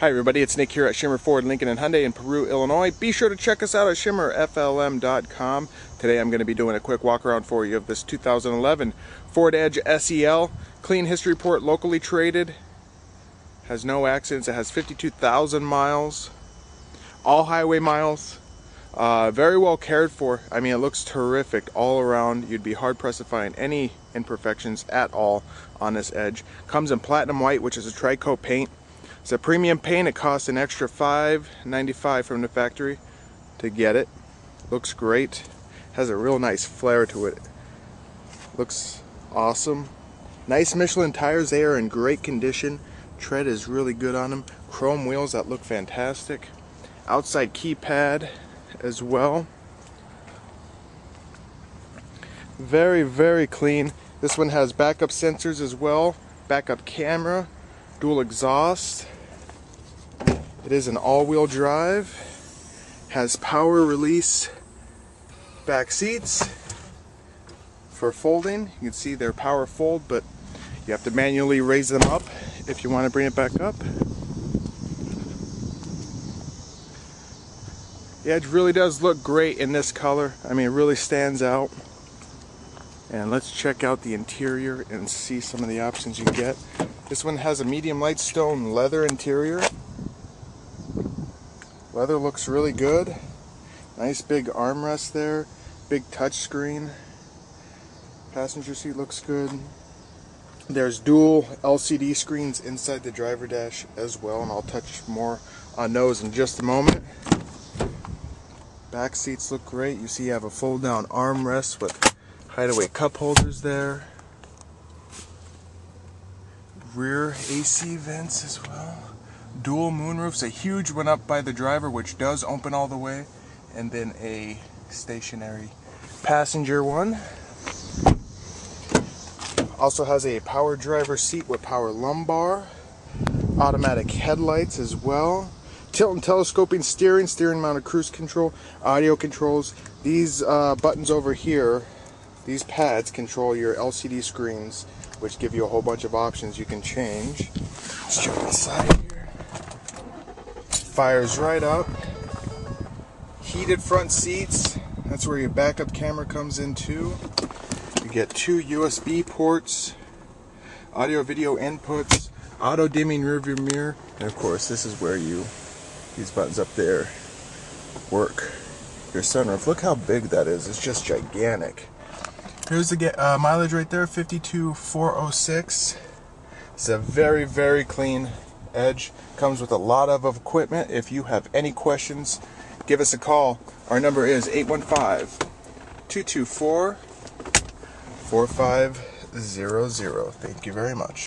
Hi everybody, it's Nick here at Schimmer Ford Lincoln and Hyundai in Peru, Illinois. Be sure to check us out at schimmerflm.com. Today I'm going to be doing a quick walk around for you of this 2011 Ford Edge SEL. Clean history report, locally traded, has no accidents, it has 52,000 miles, all highway miles. Uh, very well cared for. I mean, it looks terrific all around. You'd be hard pressed to find any imperfections at all on this Edge. Comes in platinum white, which is a tri-coat paint. It's a premium paint. It costs an extra $5.95 from the factory to get it. Looks great. Has a real nice flare to it. Looks awesome. Nice Michelin tires. They are in great condition. Tread is really good on them. Chrome wheels that look fantastic. Outside keypad as well. Very, very clean. This one has backup sensors as well. Backup camera. Dual exhaust. It is an all-wheel drive, has power release back seats for folding. You can see they're power fold, but you have to manually raise them up if you want to bring it back up. The Edge really does look great in this color. I mean, it really stands out. And let's check out the interior and see some of the options you get. This one has a medium light stone leather interior. Leather looks really good. Nice big armrest there. Big touchscreen. Passenger seat looks good. There's dual LCD screens inside the driver dash as well, and I'll touch more on those in just a moment. Back seats look great. You see you have a fold down armrest with hideaway cup holders there. Rear AC vents as well dual moonroofs, a huge one up by the driver which does open all the way, and then a stationary passenger one. Also has a power driver seat with power lumbar, automatic headlights as well, tilt and telescoping steering, steering mounted cruise control, audio controls. These uh, buttons over here, these pads control your LCD screens, which give you a whole bunch of options you can change. Let's jump inside fires right up. Heated front seats. That's where your backup camera comes in too. You get two USB ports, audio video inputs, auto dimming rearview mirror, and of course this is where you these buttons up there work your sunroof. Look how big that is. It's just gigantic. Here's the uh, mileage right there, 52,406. It's a very, very clean Edge comes with a lot of equipment. If you have any questions, give us a call. Our number is 815 224 4500. Thank you very much.